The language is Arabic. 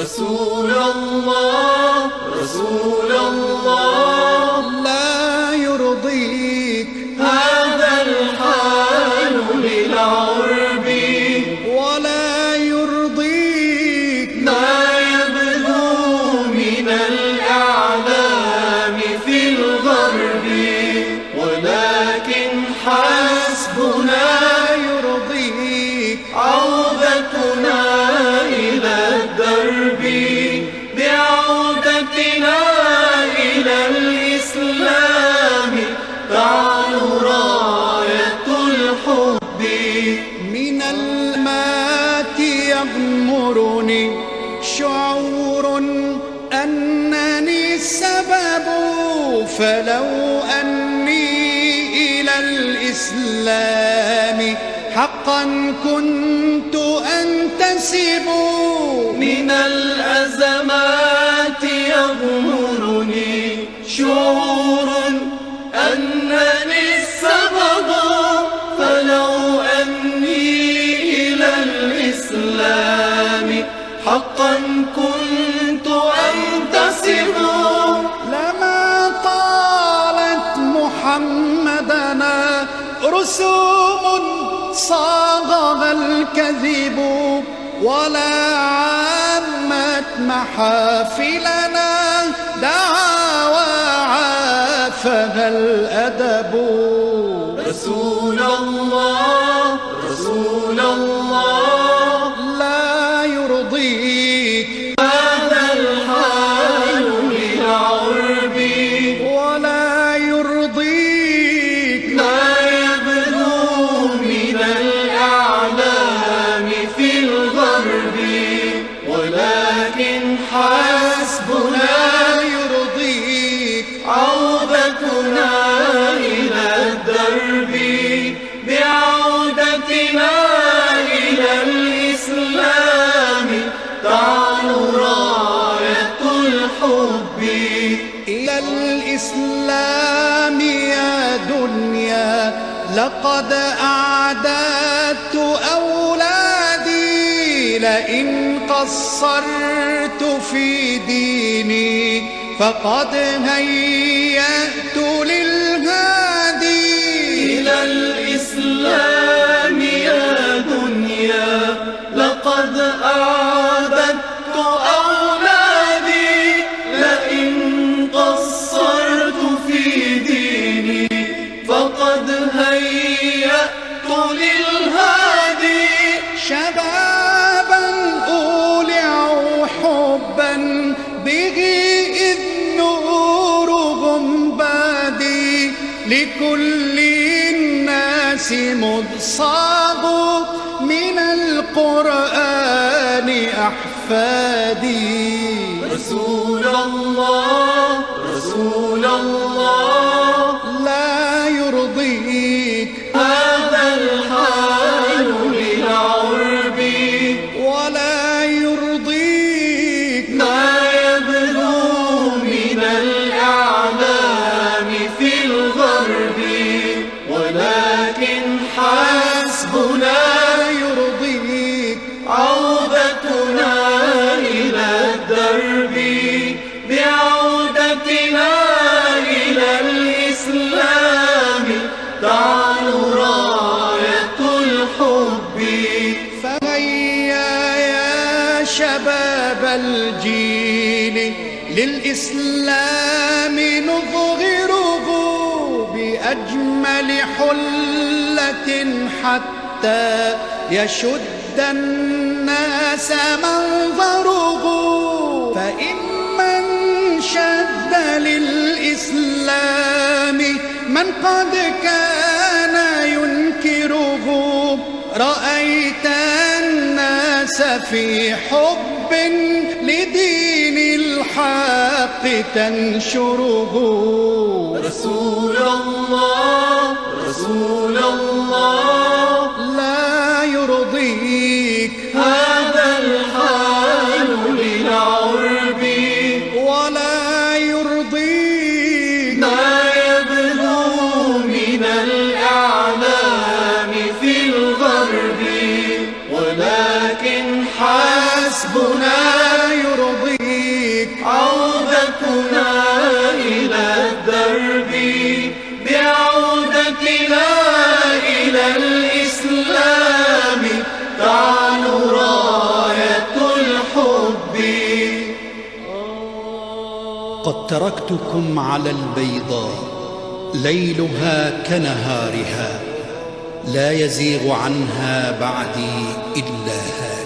رسول الله رسول الدرب بعودتنا إلى الإسلام. تعلو راية الحب. من المات يغمرني شعور أنني السبب فلو أني إلى الإسلام. حقا كنت أنتسب من الأزمات يغمرني شعور أنني السبب فلو أني إلى الإسلام. حقا كنت أنتسب. لما طالت محمدنا رسوم صاغها الكذب ولا عامت محافلنا. دعا وعافها الأدب. الدرب بعودتنا إلى الإسلام. تعلو راية الحب. إلى الإسلام يا دنيا لقد أعددت أولادي لئن قصرت في ديني فقد هيأت للهادي إلى الإسلام يا دنيا لقد أعددت أولادي لئن قصرت في ديني فقد هيأت للهادي. شبابا أولعوا حبا به إذ نورهم بادي لكل الناس مصاب من القرآن أحفادي. رسول الله رسول الله. الجيل للإسلام نظهره بأجمل حلة حتى يشد الناس منظره فإن من شد للإسلام من قد كان ينكره رأيت في حب لدين الحق تنشره. رسول الله رسول الله. عودتنا إلى الدرب بعودتنا إلى الإسلام. تعلو راية الحب. قد تركتكم على البيضاء ليلها كنهارها لا يزيغ عنها بعدي إلا هالك